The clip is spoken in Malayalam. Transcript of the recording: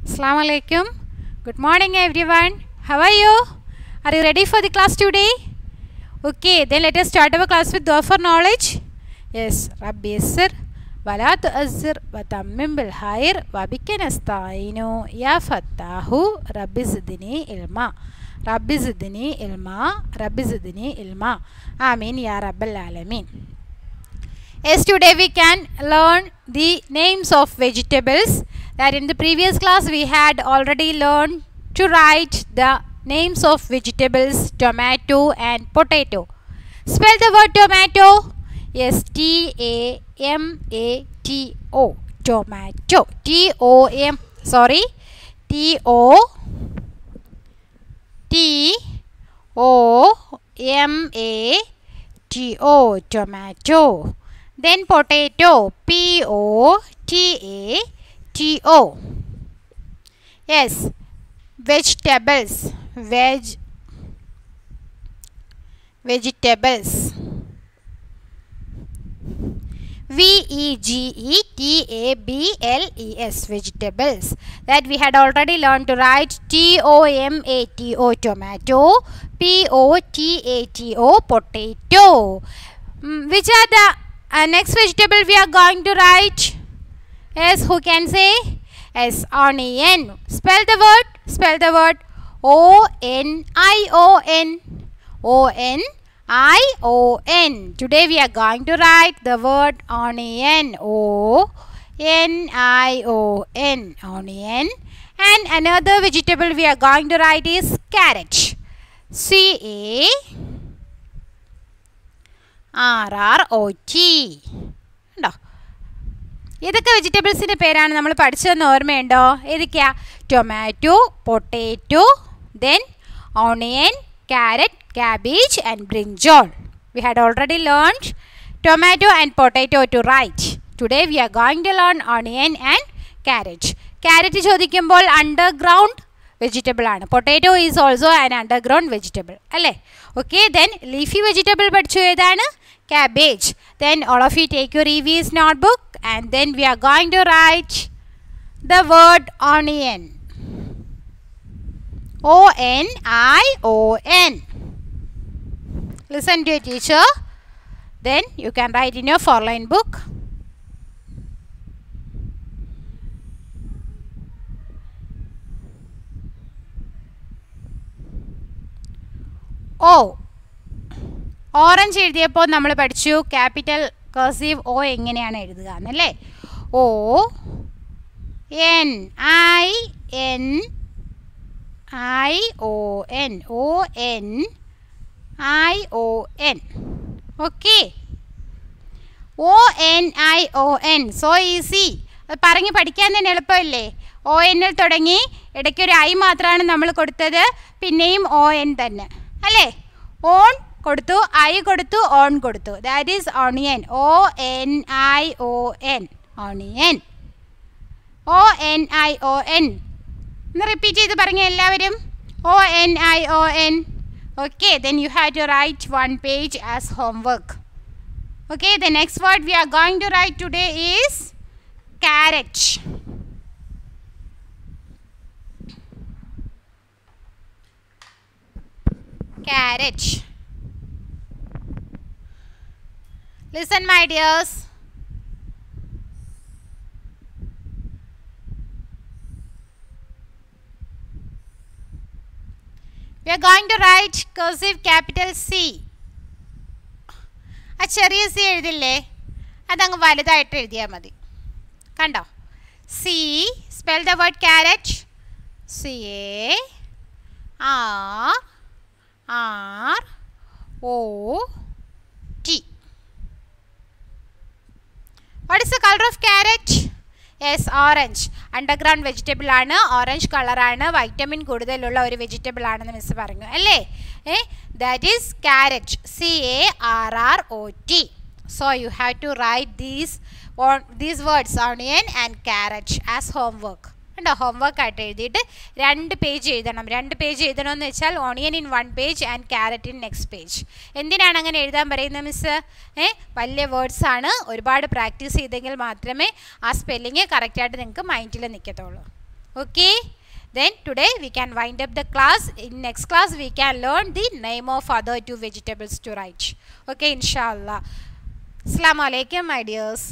Assalamu alaikum. Good morning, everyone. How are you? Are you ready for the class today? Okay, then let us start our class with dua for knowledge. Yes, Rabbi Yasir. ولا تؤزر وتمم بالخير وبك نستعين يا فتاح رب زدني علما رب زدني علما رب زدني علما آمين يا رب العالمين Yes, today we can learn the names of vegetables that in the previous class we had already learned to write the names of vegetables tomato and potato. Spell the word tomato. Yes, T A M A T O. Tomato. T O M. Sorry. T O T O M A T O. Tomato. Then potato. P O T A T O. Yes. Vegetables. Veg. Vegetables. V E G E T A B L E S vegetables that we had already learned to write T O M A T O tomato P O T A T O potato Mm, which are the uh, next vegetable we are going to write Yes, who can say? Yes, onion. Spell the word. Spell the word. O N I O N. O N I O N. Today we are going to write the word onion. O N I O N. Onion. And another vegetable we are going to write is carrot. C A R R O T. No. ഏതൊക്കെ വെജിറ്റബിൾസിന്റെ പേരാണ് നമ്മൾ പഠിച്ചതെന്ന് ഓർമ്മയുണ്ടോ? ഏതൊക്കെയാ? Tomato potato then onion carrot cabbage and brinjal we had already learned tomato and potato to write today we are going to learn onion and carrot carrot ചോദിക്കുമ്പോൾ അണ്ടർഗ്രൗണ്ട് വെജിറ്റബിൾ ആണ്. Potato is also an underground vegetable അല്ലേ? ഓക്കെ ദെൻ ലീഫി വെജിറ്റബിൾ പഠിച്ചു ഏതാണ്? Cabbage then all of you take your EVS notebook And then we are going to write the word onion O N I O N. Listen to your teacher. Then you can write in your four line book. O. Orange എഴുതിയപ്പോൾ നമ്മൾ പഠിച്ചു ക്യാപിറ്റൽ കർസീവ് ഒ എങ്ങനെയാണ് എഴുതുക എന്നല്ലേ? O N I N I O N O N I O N okay O N I O N so easy അത് പറഞ്ഞ് പഠിക്കാൻ തന്നെ എളുപ്പമല്ലേ? ഒ എന്നിൽ തുടങ്ങി ഇടയ്ക്ക് ഒരു ഐ മാത്രമാണ് നമ്മൾ കൊടുത്തത്. പിന്നെയും ഒ എൻ തന്നെ. അല്ലേ? ഓൺ കൊടുത്തു ഐ കൊടുത്തു ഓൺ കൊടുത്തു. That is onion O N I O N onion O N I O N ഒന്ന് റിപ്പീറ്റ് ചെയ്ത് പറഞ്ഞ എല്ലാവരും. O N I O N okay then you have to write one page as homework okay the next word we are going to write today is carrot carrot. Listen my dears. We are going to write cursive capital C. ആ ചെറിയ സി എഴുതില്ലേ? അതങ്ങ് വലുതായിട്ട് എഴുതിയാൽ മതി. കണ്ടോ? See spell the word carrot C A R R O T what is the colour of carrot yes orange underground vegetable ആണ്. ഓറഞ്ച് കളറാണ് വൈറ്റമിൻ കൂടുതലുള്ള ഒരു വെജിറ്റബിൾ ആണെന്ന് മിസ് പറഞ്ഞു. അല്ലേ? ഏ? That is carrot C A R R O T so you have to write these on these words onion and carrot as homework ഉണ്ടോ ഹോംവർക്ക് ആയിട്ട് എഴുതിയിട്ട് രണ്ട് പേജ് എഴുതണം. രണ്ട് പേജ് എഴുതണമെന്ന് വെച്ചാൽ onion in one page and carrot in next page എന്തിനാണ് അങ്ങനെ എഴുതാൻ പറയുന്നത് മിസ്സ് ഏ? വലിയ വേർഡ്സ് ആണ്. ഒരുപാട് പ്രാക്ടീസ് ചെയ്തെങ്കിൽ മാത്രമേ ആ സ്പെല്ലിങ് കറക്റ്റായിട്ട് നിങ്ങൾക്ക് മൈൻഡിൽ നിൽക്കത്തുള്ളൂ okay? Then today we can wind up the class. In next class we can learn the name of other two vegetables to write. Okay inshallah. Assalamu alaikum my dears.